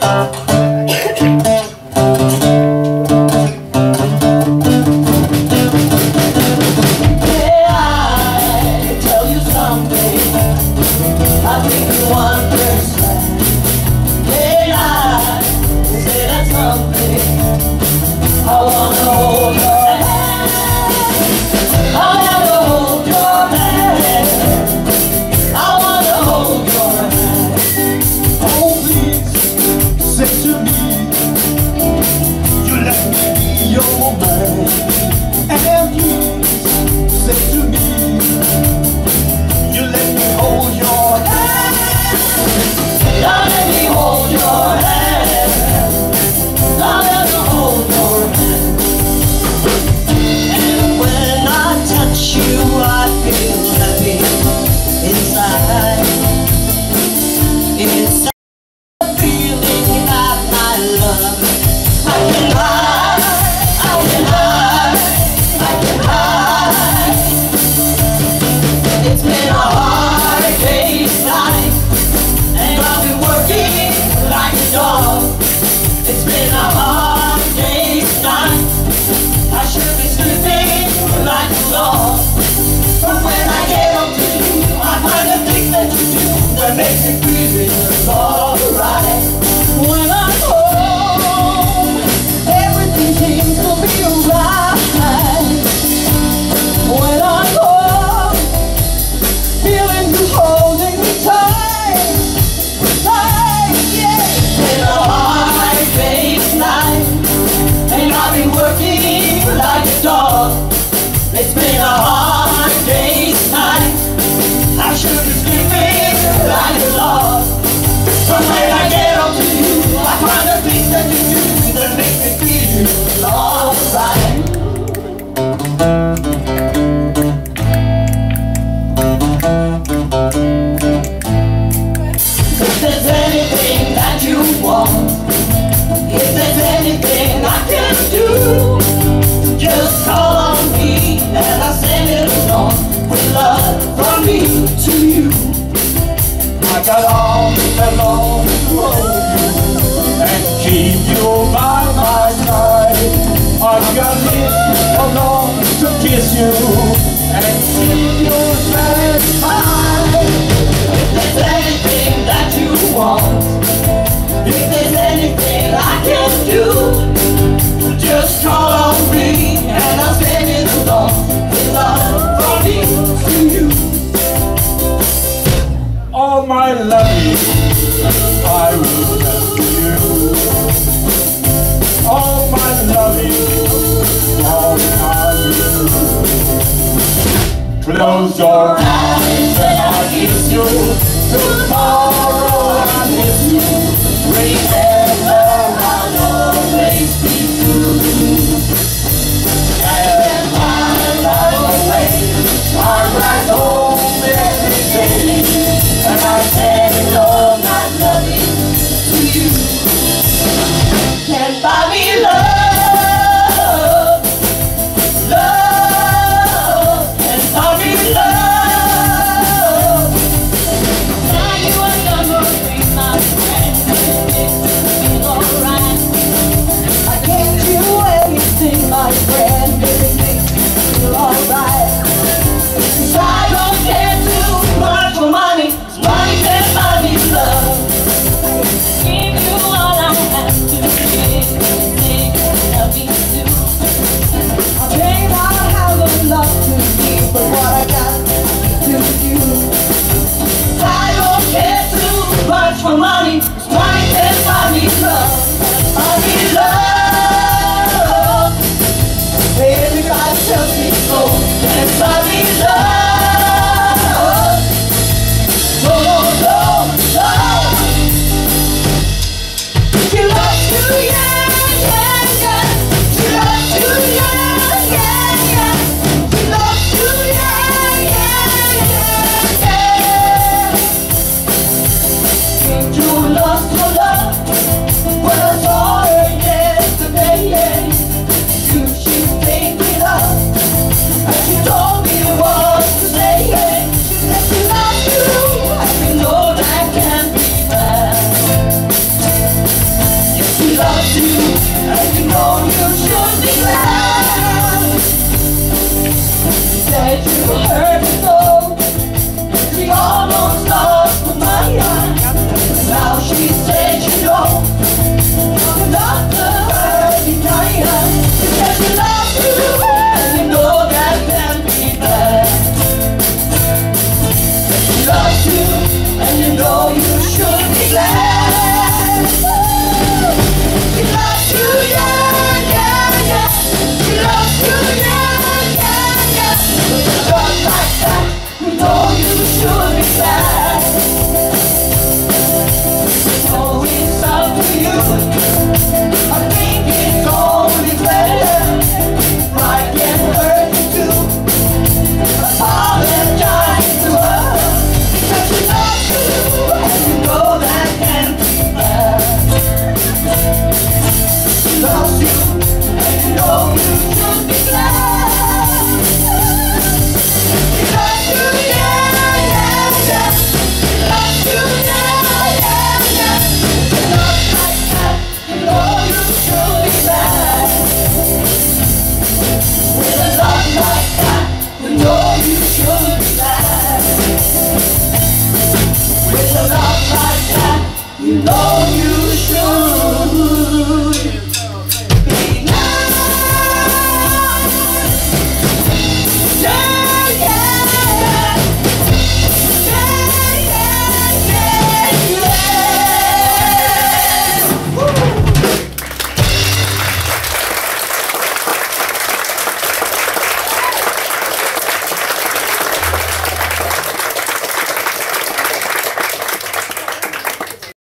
Música hard day's night I should have been better, love from me to you. I got all that long you and keep you by my side. I've got lips alone to kiss you. close your eyes and I kiss you. Tomorrow I miss you. Remember I'll always be true. And I'm right home every day. And I all loving to you. Can't buy me It's fun. that you hurt so You know you should With a love like that, you know you should.